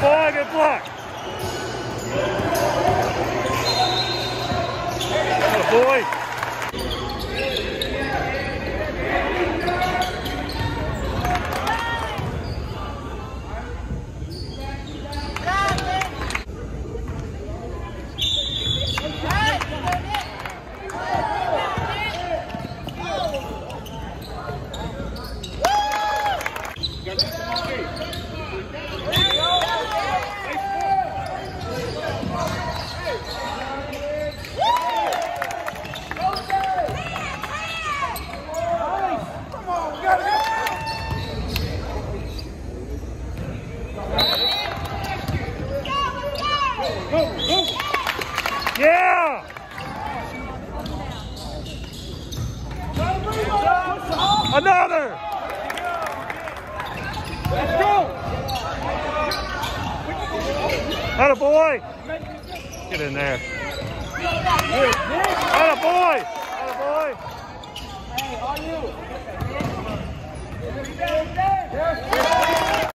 boy, good block. Good boy. Yeah! Another! Let's go! Atta boy! Get in there. Atta boy! Atta boy!